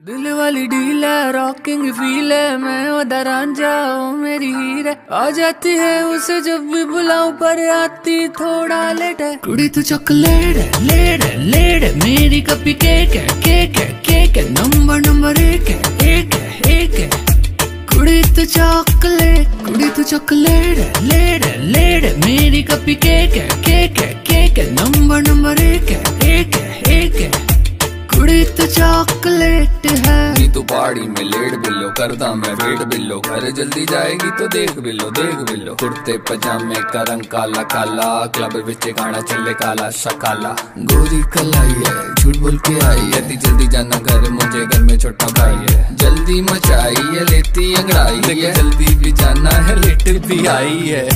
दिल वाली डील है रॉकिंग फील है। मैं उधर हूँ मेरी हीर है। आ जाती है उसे जब भी बुलाऊं, पर आती थोड़ा लेट है। कुड़ी, तू चॉकलेट है लेट है लेट है। मेरी कपी केक है केक है केक है। नंबर नंबर एक है एक है एक है। कुड़ी, तू चॉकलेट कुड़ी, तू चॉकलेट है लेट है लेट है। मेरी कपी केक है पहाड़ी में लेट बिल्लो करदा मैं वेट बिल्लो। घर जल्दी जाएगी तो देख बिल्लो देख बिल्लो। कुर्ते पजामे का रंग काला काला। क्लब विच गाना चले काला सकाला। गोरी कलाई है झूठ बोल के आई है। ती जल्दी जाना घर मुझे घर में छोटा भाई है। जल्दी मचाई है लेती अंगड़ाई है। जल्दी भी जाना है लेट भी आई है।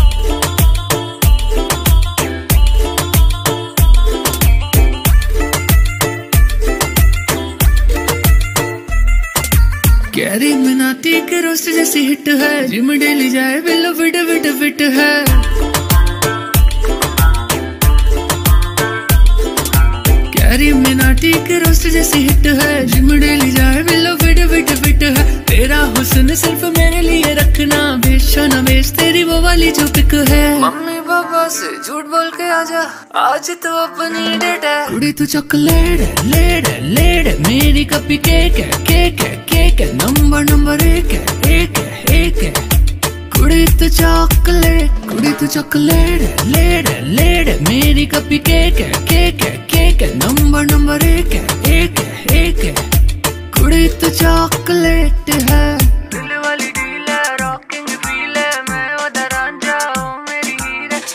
कैरी मिनाती के रोस्ट जैसी हिट है। जिम डेली जाए बिलो फिट फिट फिट है। कैरी मिनाटी के रोस्ट जैसी हिट है। जिम डेली जाए बिलो फिट फिट बेच तेरी वो वाली जो पिक है। मम्मी पापा से झूठ बोल के आजा। आज तो अपनी डेट है। कुड़ी तू चॉकलेट लेड है मेरी कपी केक है केक है केक है। नंबर नंबर एक है एक है एक है। कुड़ी तू चॉकलेट कुड़ी तू चॉकलेट लेड है मेरी कपी केक है केक है केक है। नंबर नंबर एक है एक है एक है। कुड़ी तू चॉकलेट है।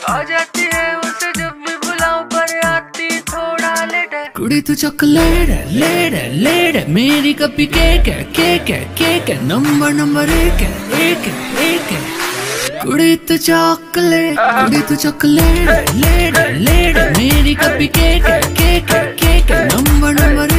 आ जाती है उसे जब भी बुलाऊं, पर आती थोड़ा लेट है। कुड़ी, तू चॉकलेट है लेट है लेट है। मेरी कपी केक है केक है केक है। नंबर नंबर एक है एक है एक है। कुड़ी, तू चॉकलेट कुड़ी, तू चॉकलेट लेट है लेट है मेरी कपी केक है केक है केक है। Number number